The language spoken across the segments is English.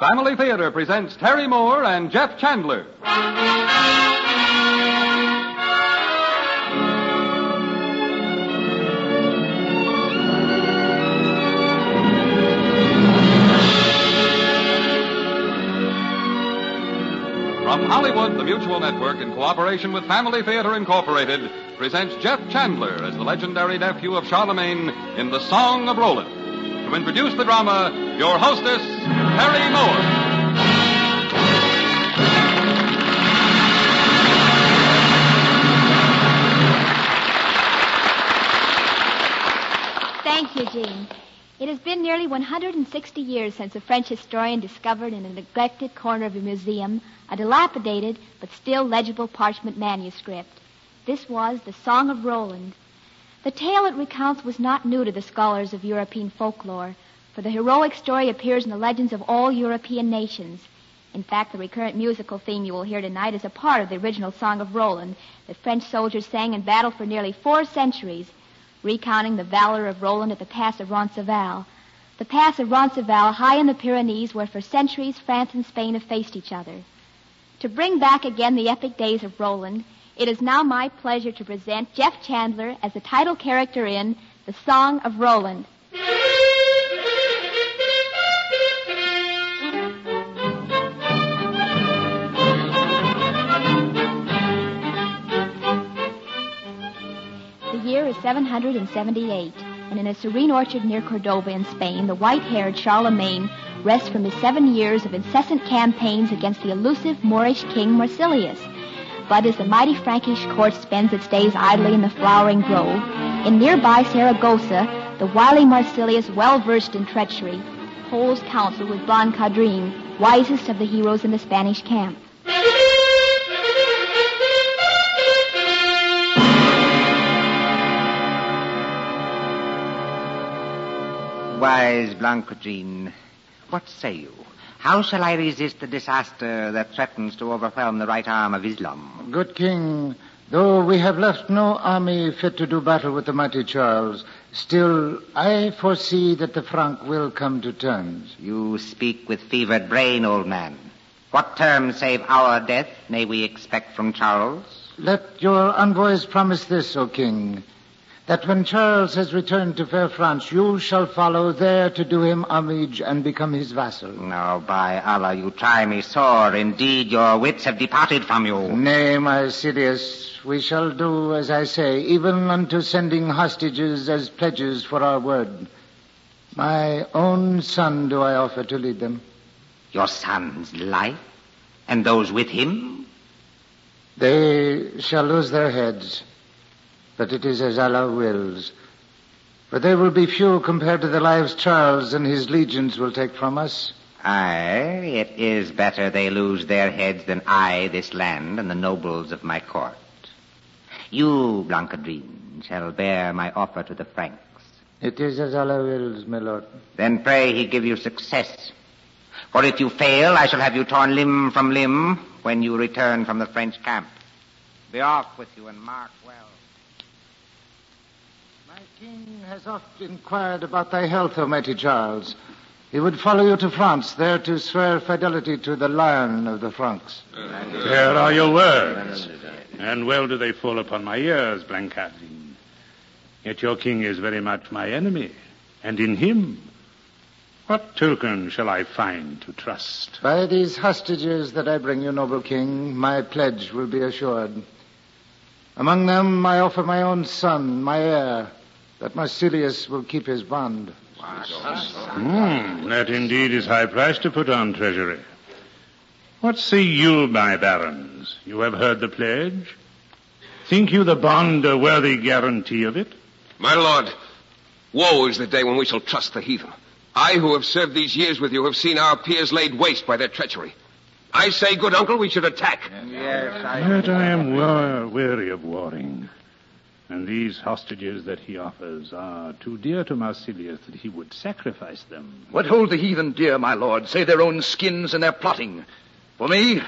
Family Theater presents Terry Moore and Jeff Chandler. From Hollywood, the Mutual Network, in cooperation with Family Theater Incorporated, presents Jeff Chandler as the legendary nephew of Charlemagne in The Song of Roland. To introduce the drama, your hostess, Terry Moore. Thank you, Gene. It has been nearly 160 years since a French historian discovered in a neglected corner of a museum a dilapidated but still legible parchment manuscript. This was the Song of Roland. The tale it recounts was not new to the scholars of European folklore, for the heroic story appears in the legends of all European nations. In fact, the recurrent musical theme you will hear tonight is a part of the original Song of Roland that French soldiers sang in battle for nearly four centuries, recounting the valor of Roland at the Pass of Roncesvalles. The Pass of Roncesvalles, high in the Pyrenees, where for centuries France and Spain have faced each other. To bring back again the epic days of Roland, it is now my pleasure to present Jeff Chandler as the title character in The Song of Roland. Year is 778, and in a serene orchard near Cordova in Spain, the white-haired Charlemagne rests from his seven years of incessant campaigns against the elusive Moorish king Marsilius. But as the mighty Frankish court spends its days idly in the flowering grove, in nearby Saragossa, the wily Marsilius, well versed in treachery, holds counsel with Blancadrin, wisest of the heroes in the Spanish camp. Wise Blancadrine, what say you? How shall I resist the disaster that threatens to overwhelm the right arm of Islam? Good king, though we have left no army fit to do battle with the mighty Charles, still I foresee that the Frank will come to terms. You speak with fevered brain, old man. What terms save our death may we expect from Charles? Let your envoys promise this, O king, that when Charles has returned to fair France, you shall follow there to do him homage and become his vassal. No, by Allah, you try me sore. Indeed, your wits have departed from you. Nay, Marsilius, we shall do as I say, even unto sending hostages as pledges for our word. My own son do I offer to lead them. Your son's life? And those with him? They shall lose their heads, but it is as Allah wills. But they will be few compared to the lives Charles and his legions will take from us. Aye, it is better they lose their heads than I this land and the nobles of my court. You, Blancadrine, shall bear my offer to the Franks. It is as Allah wills, my lord. Then pray he give you success. For if you fail, I shall have you torn limb from limb when you return from the French camp. Be off with you and mark well. My king has oft inquired about thy health, O mighty Charles. He would follow you to France, there to swear fidelity to the lion of the Franks. There are your words. And well do they fall upon my ears, Blancardine. Yet your king is very much my enemy, and in him, what token shall I find to trust? By these hostages that I bring you, noble king, my pledge will be assured. Among them, I offer my own son, my heir, that Marsilius will keep his bond. Hmm, that indeed is high price to put on treasury. What say you, my barons? You have heard the pledge? Think you the bond a worthy guarantee of it? My lord, woe is the day when we shall trust the heathen. I, who have served these years with you, have seen our peers laid waste by their treachery. I say, good uncle, we should attack. Yes, I... Yet I am wa- weary of warring. And these hostages that he offers are too dear to Marsilius that he would sacrifice them. What hold the heathen dear, my lord, save their own skins and their plotting? For me,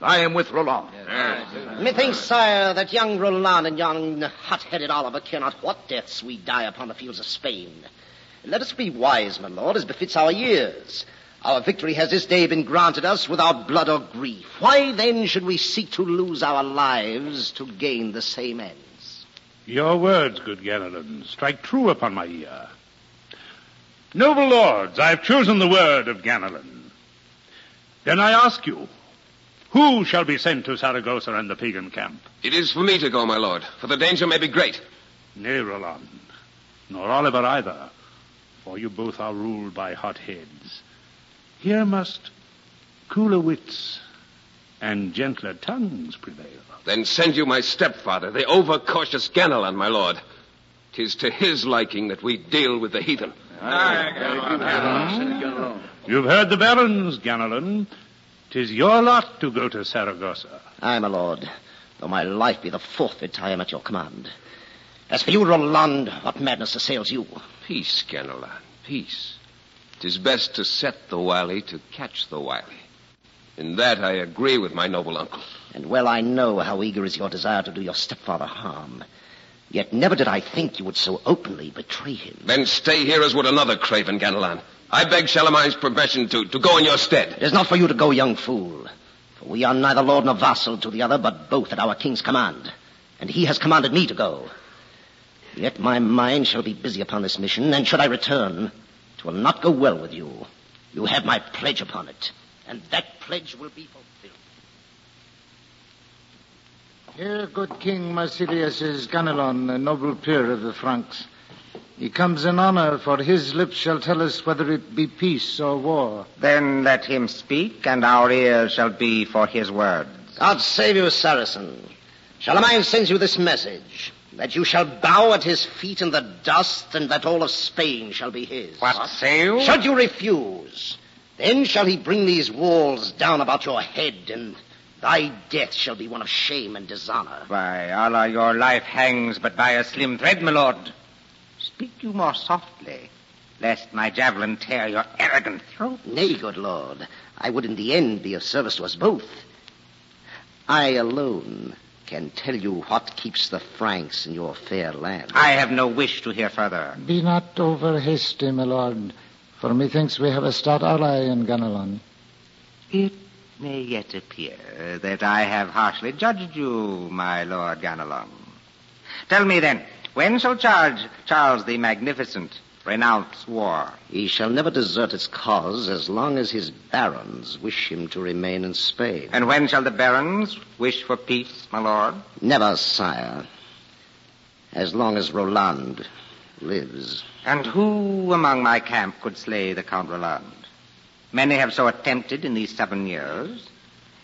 I am with Roland. Methinks, sire, that young Roland and young hot-headed Oliver care not what deaths we die upon the fields of Spain. Let us be wise, my lord, as befits our years. Our victory has this day been granted us without blood or grief. Why then should we seek to lose our lives to gain the same ends? Your words, good Ganelon, strike true upon my ear. Noble lords, I have chosen the word of Ganelon. Then I ask you, who shall be sent to Saragossa and the pagan camp? It is for me to go, my lord, for the danger may be great. Nay, Roland, nor Oliver either, for you both are ruled by hot heads. Here must cooler wits and gentler tongues prevail. Then send you my stepfather, the overcautious Ganelon, my lord. Tis to his liking that we deal with the heathen. Hmm? You've heard the barons, Ganelon. Tis your lot to go to Saragossa. Aye, my lord. Though my life be the forfeit, I am at your command. As for you, Roland, what madness assails you? Peace, Ganelon, peace. Tis best to set the wily to catch the wily. In that I agree with my noble uncle. And well I know how eager is your desire to do your stepfather harm. Yet never did I think you would so openly betray him. Then stay here as would another craven, Ganelon. I beg Charlemagne's permission to, to go in your stead. It is not for you to go, young fool. For we are neither lord nor vassal to the other, but both at our king's command. And he has commanded me to go. Yet my mind shall be busy upon this mission, and should I return, it will not go well with you. You have my pledge upon it, and that pledge will be fulfilled. Here, good King Marsilius is Ganelon, a noble peer of the Franks. He comes in honor, for his lips shall tell us whether it be peace or war. Then let him speak, and our ears shall be for his words. God save you, Saracen. Charlemagne sends you this message that you shall bow at his feet in the dust, and that all of Spain shall be his. What say you? Should you refuse, then shall he bring these walls down about your head, and thy death shall be one of shame and dishonor. By Allah, your life hangs but by a slim thread, my lord. Speak you more softly, lest my javelin tear your arrogant throat. Nay, good lord, I would in the end be of service to us both. I alone can tell you what keeps the Franks in your fair land. I have no wish to hear further. Be not over hasty, my lord, for methinks we have a stout ally in Ganelon. It may yet appear that I have harshly judged you, my lord Ganelon. Tell me then, when shall Charles, Charles the Magnificent renounce war? He shall never desert his cause as long as his barons wish him to remain in Spain. And when shall the barons wish for peace, my lord? Never, sire. As long as Roland lives. And who among my camp could slay the Count Roland? Many have so attempted in these seven years,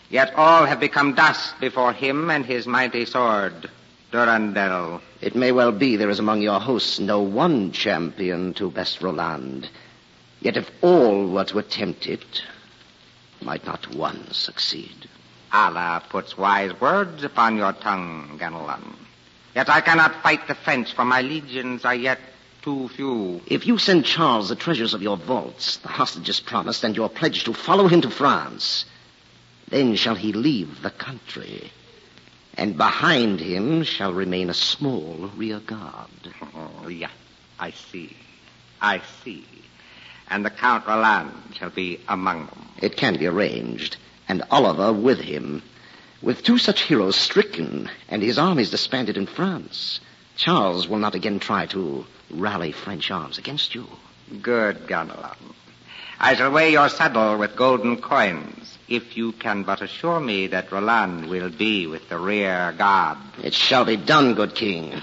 yet all have become dust before him and his mighty sword, Durandal. It may well be there is among your hosts no one champion to best Roland. Yet if all were to attempt it, might not one succeed? Allah puts wise words upon your tongue, Ganelon. Yet I cannot fight the French, for my legions are yet too few. If you send Charles the treasures of your vaults, the hostages promised, and your pledge to follow him to France, then shall he leave the country. And behind him shall remain a small rear guard. Oh, yeah, I see. I see. And the Count Roland shall be among them. It can be arranged, and Oliver with him. With two such heroes stricken and his armies disbanded in France, Charles will not again try to rally French arms against you. Good, Ganelon. I shall weigh your saddle with golden coins, if you can but assure me that Roland will be with the rear guard. It shall be done, good king.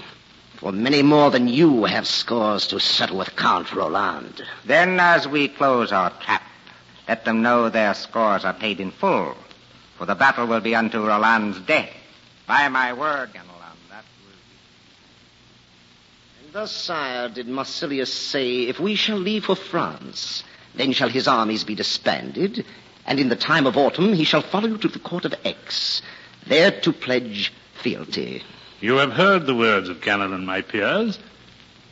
For many more than you have scores to settle with Count Roland. Then, as we close our cap, let them know their scores are paid in full, for the battle will be unto Roland's death. By my word, Ganelon, that will be. And thus, sire, did Marsilius say, if we shall leave for France, then shall his armies be disbanded, and in the time of autumn he shall follow you to the court of Aix, there to pledge fealty. You have heard the words of Ganelon, my peers.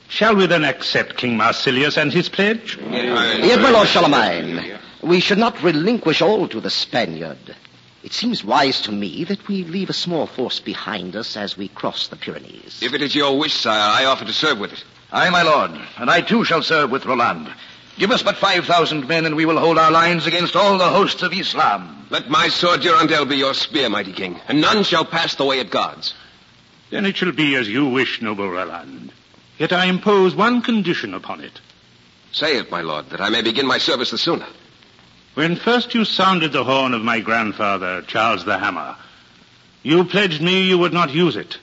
Shall we then accept King Marsilius and his pledge? Yet, my Lord Charlemagne, we should not relinquish all to the Spaniard. It seems wise to me that we leave a small force behind us as we cross the Pyrenees. If it is your wish, sire, I offer to serve with it. Aye, my lord, and I too shall serve with Roland. Give us but 5,000 men, and we will hold our lines against all the hosts of Islam. Let my sword Durandal be your spear, mighty king, and none shall pass the way it guards. Then it shall be as you wish, noble Roland. Yet I impose one condition upon it. Say it, my lord, that I may begin my service the sooner. When first you sounded the horn of my grandfather, Charles the Hammer, you pledged me you would not use it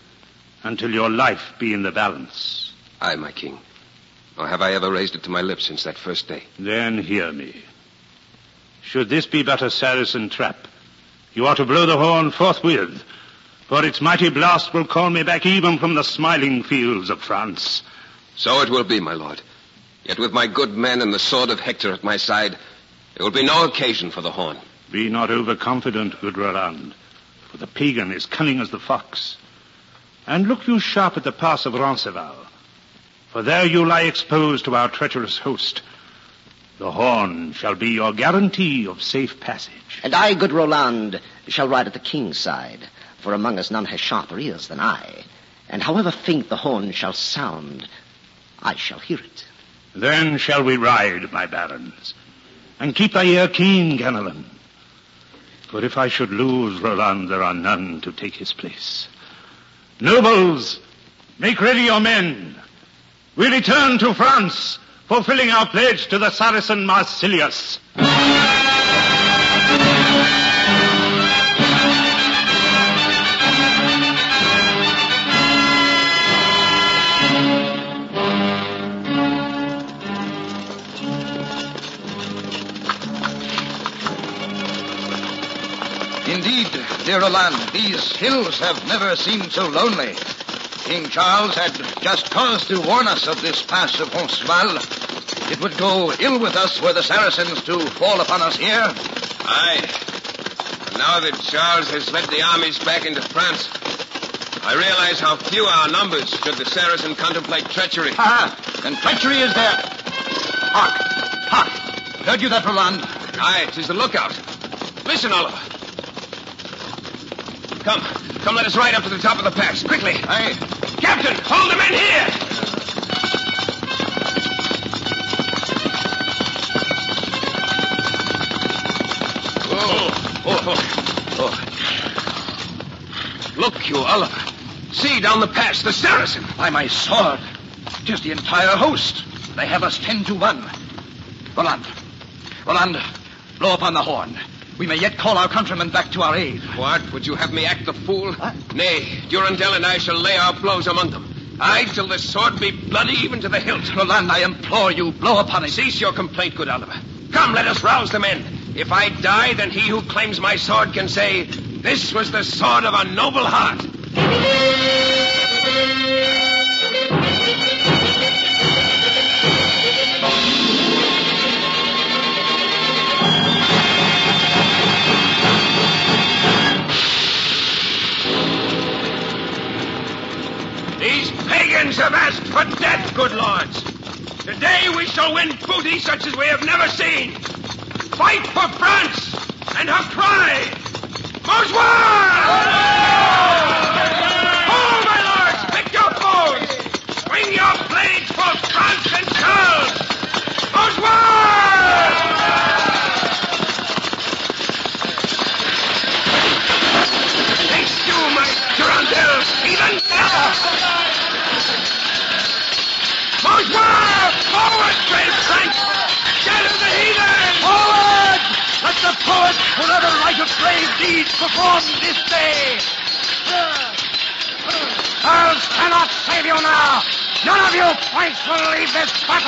until your life be in the balance. Aye, my king. Nor have I ever raised it to my lips since that first day. Then hear me. Should this be but a Saracen trap, you are to blow the horn forthwith, for its mighty blast will call me back even from the smiling fields of France. So it will be, my lord. Yet with my good men and the sword of Hector at my side, there will be no occasion for the horn. Be not overconfident, good Roland, for the pagan is cunning as the fox. And look you sharp at the pass of Roncesvalles, for there you lie exposed to our treacherous host. The horn shall be your guarantee of safe passage. And I, good Roland, shall ride at the king's side, for among us none has sharper ears than I. And however faint the horn shall sound, I shall hear it. Then shall we ride, my barons. And keep thy ear keen, Ganelon. For if I should lose Roland, there are none to take his place. Nobles, make ready your men. We return to France, fulfilling our pledge to the Saracen Marsilius. Dear Roland, these hills have never seemed so lonely. King Charles had just cause to warn us of this pass of Roncesvalles. It would go ill with us were the Saracens to fall upon us here. Aye. Now that Charles has led the armies back into France, I realize how few our numbers should the Saracen contemplate treachery. Ha! And treachery is there. Hark! Hark! Heard you that, Roland? Aye, it is the lookout. Listen, Oliver. Come, come, let us ride up to the top of the pass, quickly. Aye. Captain, hold the men here! Oh, oh, oh. oh. Look, you, Oliver. See down the pass, the Saracen. By my sword. Tis the entire host. They have us ten to one. Roland. Roland, blow upon the horn. We may yet call our countrymen back to our aid. What? Would you have me act the fool? What? Nay, Durandal and I shall lay our blows among them. Aye, till the sword be bloody even to the hilt. Roland, I implore you, blow upon it. Cease your complaint, good Oliver. Come, let us rouse the men. If I die, then he who claims my sword can say, This was the sword of a noble heart. pagans have asked for death, good lords. Today we shall win booty such as we have never seen. Fight for France and her pride. Montjoie!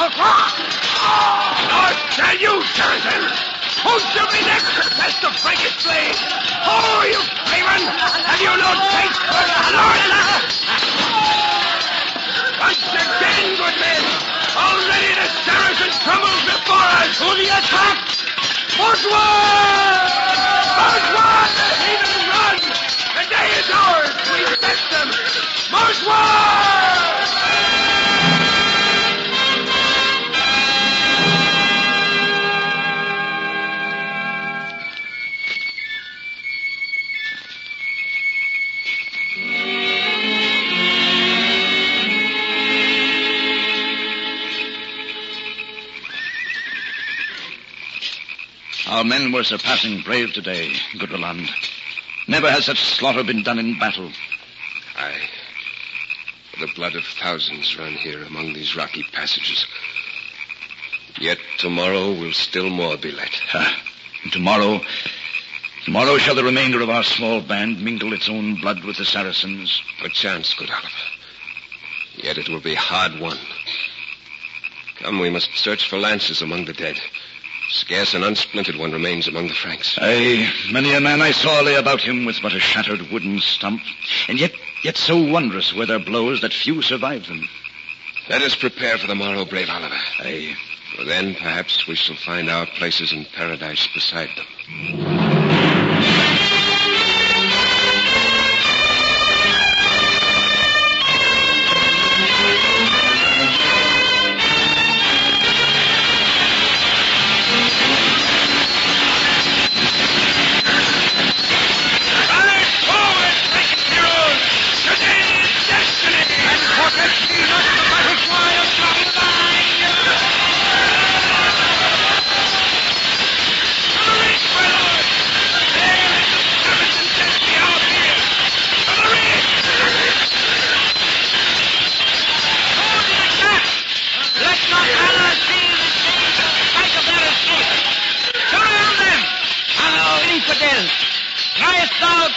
This battleground. Nor you, Jonathan! Who shall be next to test the Frankish blade? Oh, you craven! Have you no taste for blood? Once again, good men! Already the Saracen crumbles before us! To the attack! Bourgeois! Bourgeois! The heathen run! The day is ours! We set were surpassing brave today, good Roland. Never has such slaughter been done in battle. Aye. The blood of thousands run here among these rocky passages. Yet tomorrow will still more be let. Ah, tomorrow, tomorrow shall the remainder of our small band mingle its own blood with the Saracens. Perchance, good Oliver. Yet it will be hard won. Come, we must search for lances among the dead. Scarce an unsplintered one remains among the Franks. Aye, many a man I saw lay about him with but a shattered wooden stump, and yet, yet so wondrous were their blows that few survived them. Let us prepare for the morrow, brave Oliver. Aye. For then, perhaps, we shall find our places in paradise beside them.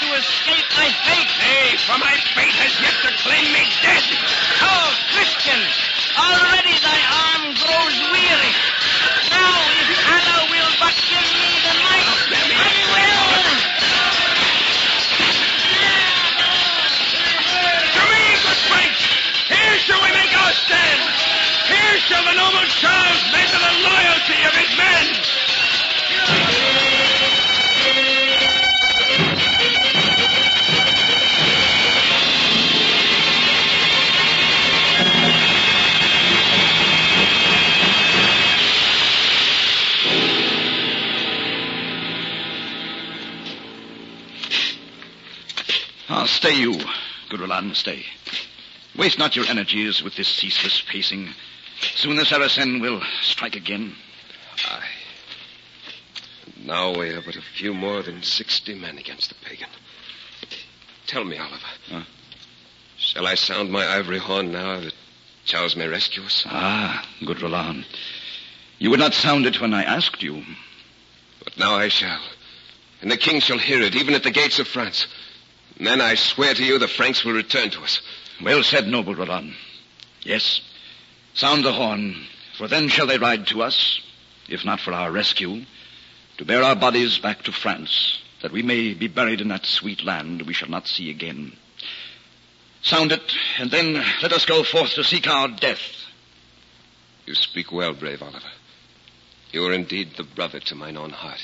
To escape thy fate? Nay, for my fate has yet to claim me dead. Oh, Christian, already thy arm grows weary. Now, if Allah will but give me the might, oh, I will. To me, good Franks, here shall we make our stand. Here shall the noble Charles measure the loyalty of his men. Stay you, good Roland, stay. Waste not your energies with this ceaseless pacing. Soon the Saracen will strike again. Aye. Now we have but a few more than sixty men against the pagan. Tell me, Oliver. Huh? Shall I sound my ivory horn now that Charles may rescue us? Ah, good Roland. You would not sound it when I asked you. But now I shall. And the king shall hear it, even at the gates of France. And then I swear to you the Franks will return to us. Well said, noble Roland. Yes, sound the horn, for then shall they ride to us, if not for our rescue, to bear our bodies back to France, that we may be buried in that sweet land we shall not see again. Sound it, and then let us go forth to seek our death. You speak well, brave Oliver. You are indeed the brother to mine own heart.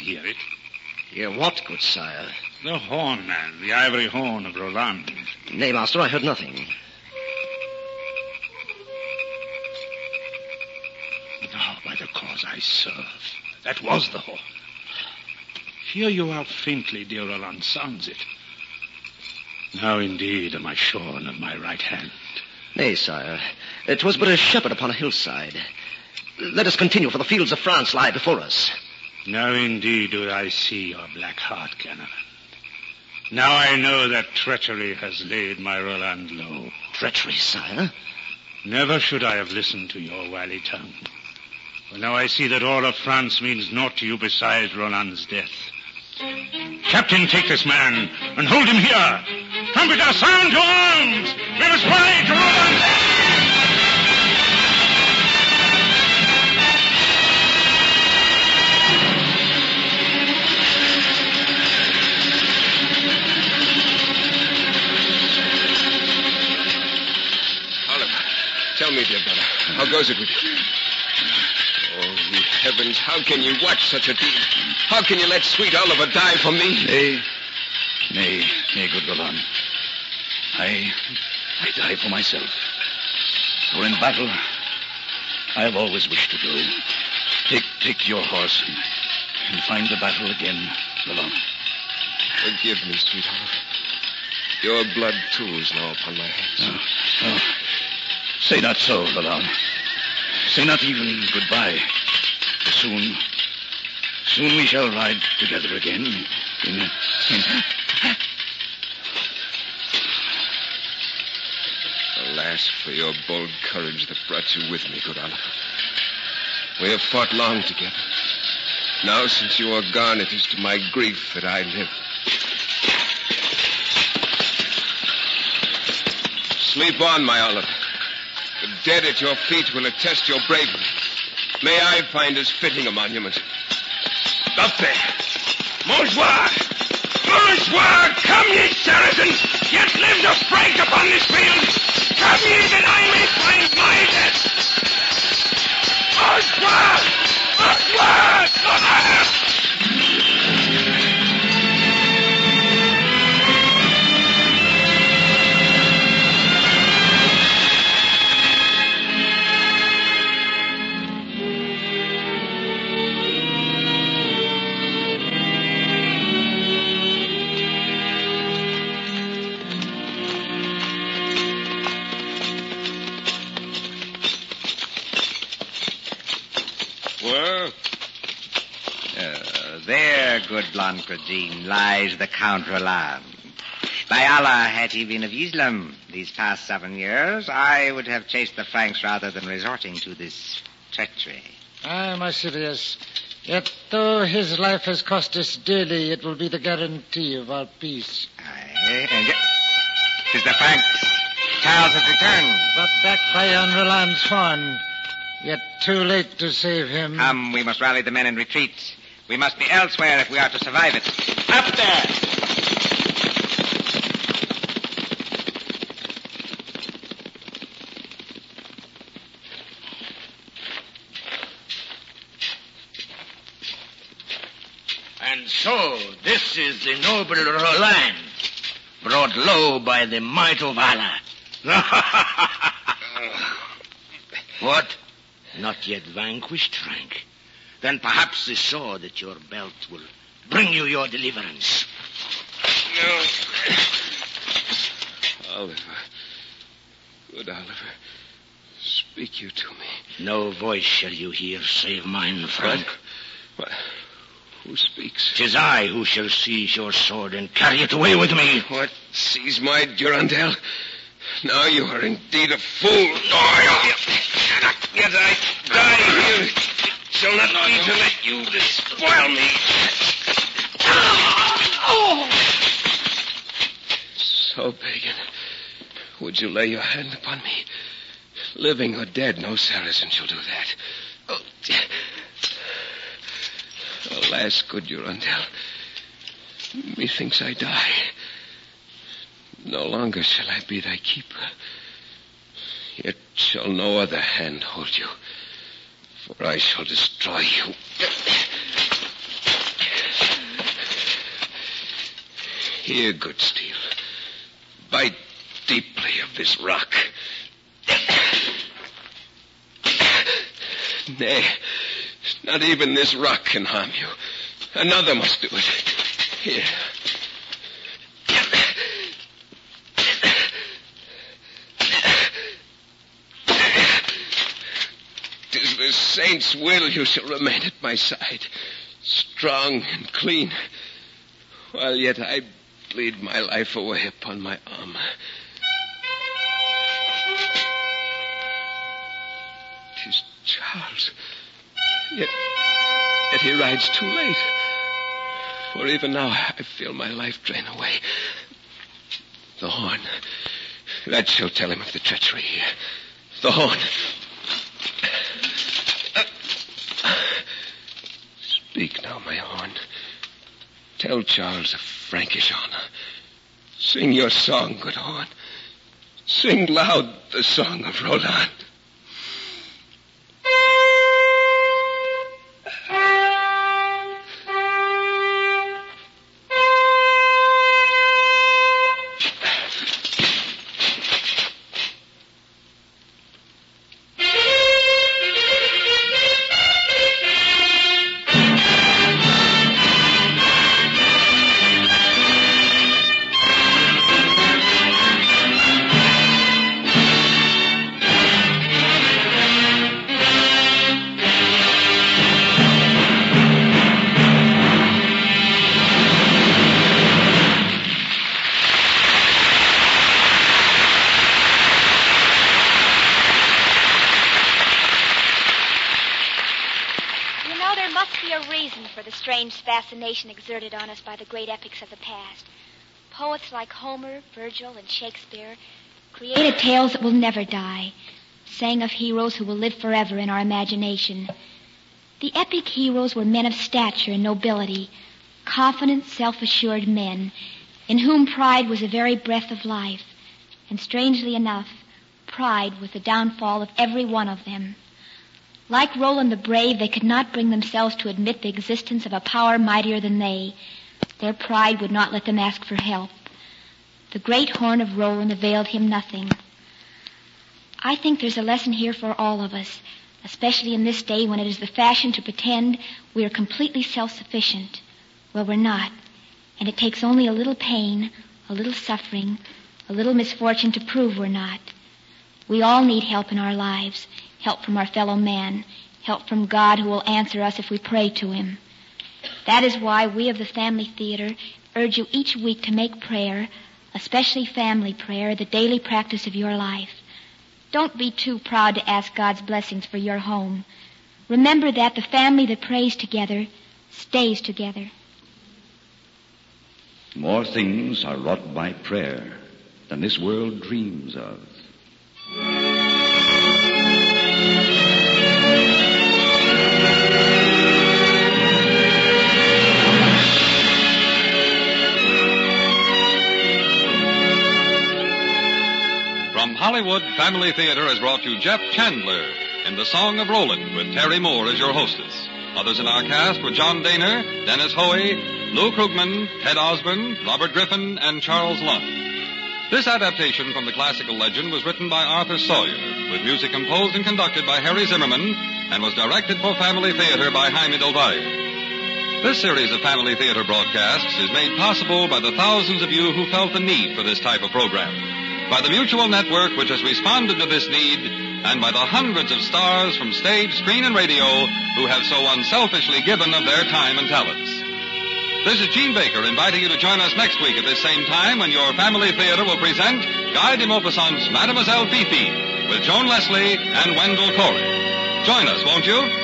Hear it? Hear what, good sire? The horn, man, the ivory horn of Roland. Nay, master, I heard nothing. Now, by the cause I serve, that was the horn. Hear you how faintly dear Roland sounds it. Now indeed am I shorn of my right hand. Nay, sire. It was but a shepherd upon a hillside. Let us continue, for the fields of France lie before us. Now indeed do I see your black heart, Ganelon. Now I know that treachery has laid my Roland low. Treachery, sire? Never should I have listened to your wily tongue. For now I see that all of France means naught to you besides Roland's death. Captain, take this man and hold him here. Trumpeter, sound to arms! We must ride to Roland! Tell me, dear brother, how goes it with you? Oh, you heavens, how can you watch such a deed? How can you let sweet Oliver die for me? Nay, Nay, nay, good Roland. I, I die for myself. For in battle, I have always wished to go. Take, take your horse and, and find the battle again, Roland. Forgive me, sweetheart. Your blood, too, is now upon my hands. Oh, oh. Say not so, Roland. Say not even goodbye. Soon, soon we shall ride together again. In, in, Alas for your bold courage that brought you with me, good Oliver. We have fought long together. Now, since you are gone, it is to my grief that I live. Sleep on, my Oliver. The dead at your feet will attest your bravery. May I find as fitting a monument. Up there. Montjoie! Montjoie! Come ye, Saracens! Yet live to break upon this field! Come ye that I may find my death! Montjoie! Good lies the Count Roland. By Allah, had he been of Islam these past seven years, I would have chased the Franks rather than resorting to this treachery. Aye, Marsilius. Yet though his life has cost us dearly, it will be the guarantee of our peace. Aye, and yet... Tis the Franks. Charles has returned. But backed by Jan Roland's horn. Yet too late to save him. Come, we must rally the men and retreat. We must be elsewhere if we are to survive it. Up there! And so, this is the noble Roland, brought low by the might of Allah. what? Not yet vanquished, Frank? Then perhaps the sword at your belt will bring you your deliverance. No. Oliver. Good Oliver. Speak you to me. No voice shall you hear save mine, Frank. What? Who speaks? Tis I who shall seize your sword and carry it away with me. What? Seize my Durandal? Now you are indeed a fool. Oh, yet I die here. Shall not be to let you despoil me. So, pagan, would you lay your hand upon me? Living or dead, no Saracen shall do that. Oh, Alas, good Durandal. Methinks I die. No longer shall I be thy keeper. Yet shall no other hand hold you, for I shall destroy you. Here, good steel. Bite deeply of this rock. Nay, not even this rock can harm you. Another must do it. Here. Tis the saint's will you shall remain at my side, strong and clean, while yet I bleed my life away upon my armor. Tis Charles. Yet, yet he rides too late. For even now I feel my life drain away. The horn. That shall tell him of the treachery here. The horn. Speak now, my horn. Tell Charles of Frankish honor. Sing your song, good horn. Sing loud the song of Roland. The strange fascination exerted on us by the great epics of the past. Poets like Homer, Virgil, and Shakespeare created tales that will never die, sang of heroes who will live forever in our imagination. The epic heroes were men of stature and nobility, confident, self-assured men, in whom pride was the very breath of life. And strangely enough, pride was the downfall of every one of them. Like Roland the Brave, they could not bring themselves to admit the existence of a power mightier than they. Their pride would not let them ask for help. The great horn of Roland availed him nothing. I think there's a lesson here for all of us, especially in this day when it is the fashion to pretend we are completely self-sufficient. Well, we're not. And it takes only a little pain, a little suffering, a little misfortune to prove we're not. We all need help in our lives, help from our fellow man, help from God who will answer us if we pray to him. That is why we of the Family Theater urge you each week to make prayer, especially family prayer, the daily practice of your life. Don't be too proud to ask God's blessings for your home. Remember that the family that prays together stays together. More things are wrought by prayer than this world dreams of. Hollywood, Family Theater has brought you Jeff Chandler in The Song of Roland with Terry Moore as your hostess. Others in our cast were John Dehner, Dennis Hoey, Lou Krugman, Ted Osborne, Robert Griffin, and Charles Lung. This adaptation from the classical legend was written by Arthur Sawyer, with music composed and conducted by Harry Zimmerman, and was directed for Family Theater by Jaime Del Valle. This series of Family Theater broadcasts is made possible by the thousands of you who felt the need for this type of program, by the Mutual Network which has responded to this need, and by the hundreds of stars from stage, screen, and radio who have so unselfishly given of their time and talents. This is Gene Baker inviting you to join us next week at this same time when your Family Theater will present Guy de Maupassant's Mademoiselle Fifi with Joan Leslie and Wendell Corey. Join us, won't you?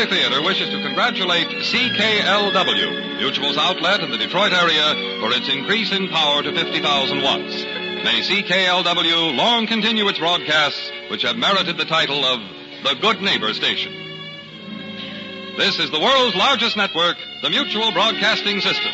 Family Theater wishes to congratulate CKLW, Mutual's outlet in the Detroit area, for its increase in power to 50,000 watts. May CKLW long continue its broadcasts, which have merited the title of the Good Neighbor Station. This is the world's largest network, the Mutual Broadcasting System.